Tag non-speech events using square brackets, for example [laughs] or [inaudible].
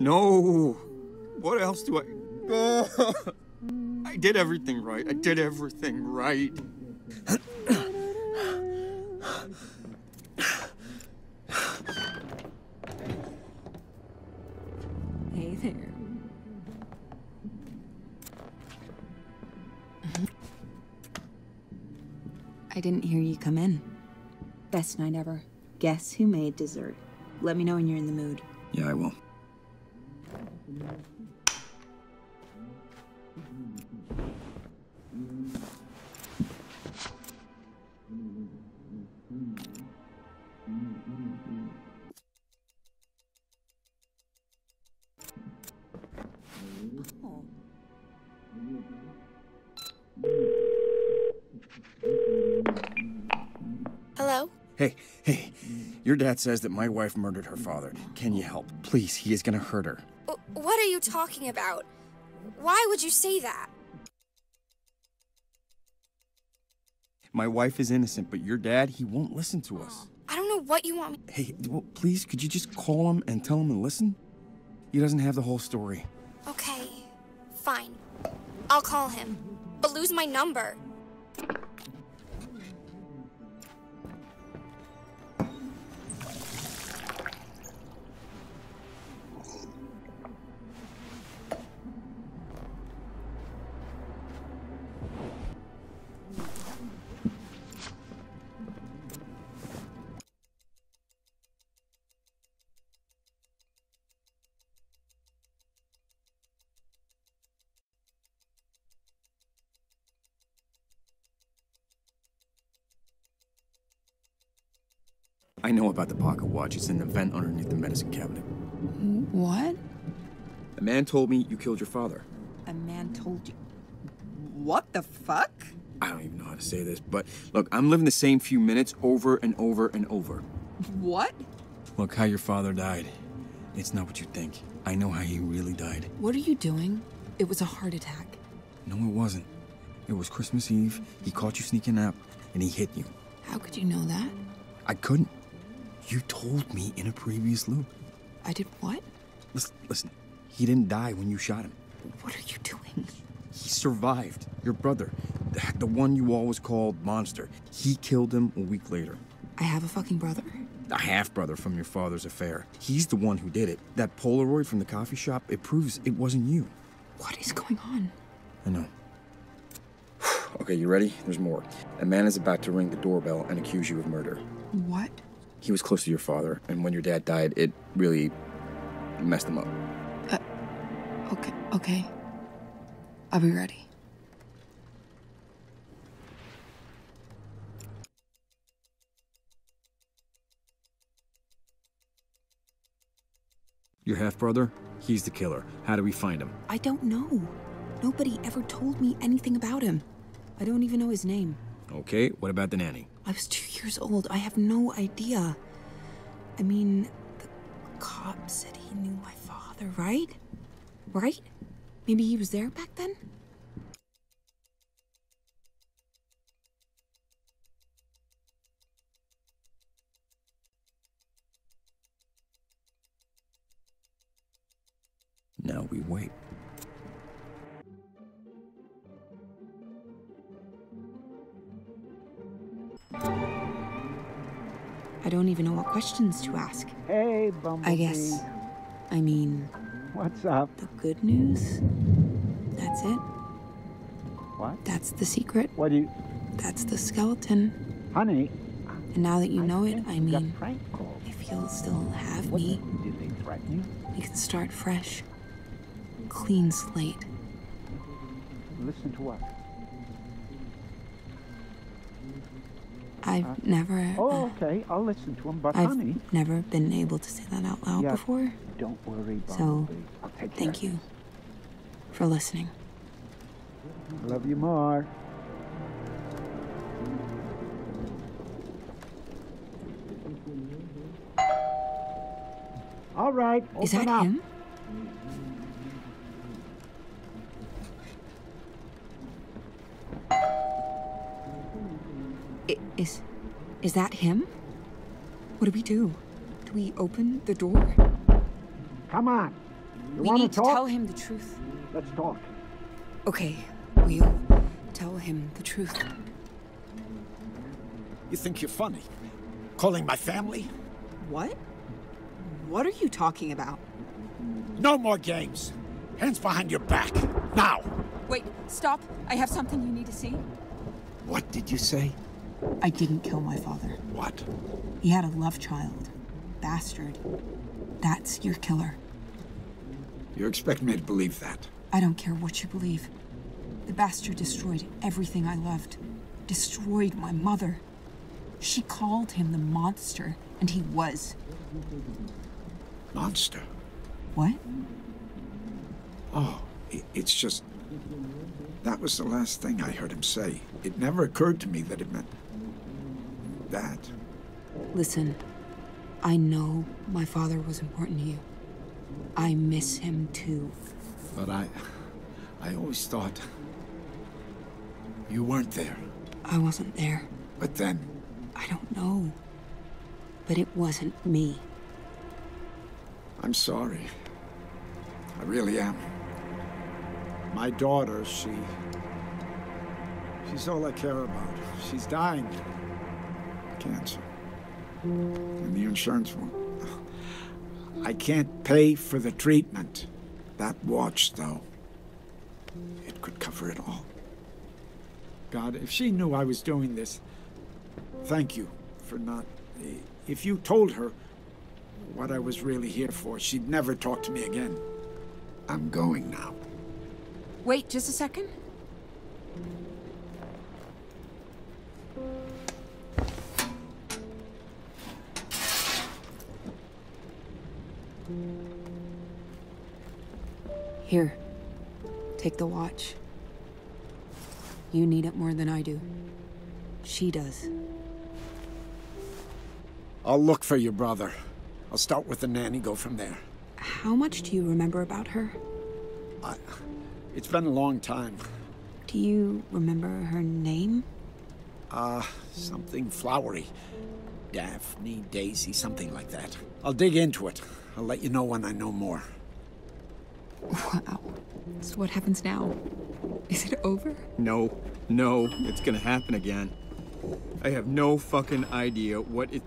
No. What else do I. Oh, [laughs] I did everything right. I did everything right. Hey there. I didn't hear you come in. Best night ever. Guess who made dessert? Let me know when you're in the mood. Yeah, I will. Hello? Hey, hey. Your dad says that my wife murdered her father. Can you help? Please, he is gonna hurt her. What are you talking about? Why would you say that? My wife is innocent, but your dad, he won't listen to us. I don't know what you want me. Hey, well, please, could you just call him and tell him to listen? He doesn't have the whole story. Okay, fine. I'll call him. But lose my number. I know about the pocket watch. It's in the vent underneath the medicine cabinet. What? A man told me you killed your father. A man told you. What the fuck? I don't even know how to say this, but look, I'm living the same few minutes over and over and over. What? Look how your father died. It's not what you think. I know how he really died. What are you doing? It was a heart attack. No, it wasn't. It was Christmas Eve. He caught you sneaking out, and he hit you. How could you know that? I couldn't. You told me in a previous loop. I did what? Listen, listen. He didn't die when you shot him. What are you doing? He survived. Your brother, the, the one you always called Monster, he killed him a week later. I have a fucking brother. A half brother from your father's affair. He's the one who did it. That Polaroid from the coffee shop, it proves it wasn't you. What is going on? I know. [sighs] okay, you ready? There's more. A man is about to ring the doorbell and accuse you of murder. What? He was close to your father, and when your dad died, it really messed him up. Uh, okay, okay. I'll be ready. Your half brother? He's the killer. How do we find him? I don't know. Nobody ever told me anything about him. I don't even know his name. Okay, what about the nanny? I was two years old. I have no idea. I mean, the cop said he knew my father, right? Right? Maybe he was there back then? Now we wait. I don't even know what questions to ask. Hey, Bumblebee. I guess. I mean, What's up? the good news? That's it. What? That's the secret. What do you. That's the skeleton. Honey. And now that you know it, I mean, if you'll still have What me, did they threaten you? we can start fresh. Clean slate. Listen to what? I've never. Oh, uh, okay. I'll listen to him. But I've honey, never been able to say that out loud Yeah. before. don't worry, So, I'll take Thank you for listening. Love you more. All right. Is that up. him? I- Is is that him? What do we do? Do we open the door? Come on. You we need to to tell him the truth. Let's talk. Okay, we'll tell him the truth. You think you're funny? Calling my family? What? What are you talking about? No more games. Hands behind your back. Now! Wait, stop. I have something you need to see. What did you say? I didn't kill my father. What? He had a love child. Bastard. That's your killer. You expect me to believe that? I don't care what you believe. The bastard destroyed everything I loved. Destroyed my mother. She called him the monster, and he was. Monster. What? Oh, it's just. That was the last thing I heard him say. It never occurred to me that it meant. That. Listen, I know my father was important to you. I miss him too. But I. I always thought. You weren't there. I wasn't there. But then. I don't know. But it wasn't me. I'm sorry. I really am. My daughter, she. She's all I care about. She's dying. Cancer. And the insurance won't. I can't pay for the treatment. That watch, though, it could cover it all. God, if she knew I was doing this, thank you for not. Eh, if you told her what I was really here for, she'd never talk to me again. I'm going now. Wait just a second. Here, take the watch. You need it more than I do. She does. I'll look for your brother. I'll start with the nanny, go from there. How much do you remember about her? It's been a long time. Do you remember her name? Uh, something flowery. Daphne, Daisy, something like that. I'll dig into it. I'll let you know when I know more. Wow. So what happens now? Is it over? No, no, it's gonna happen again. I have no fucking idea what it.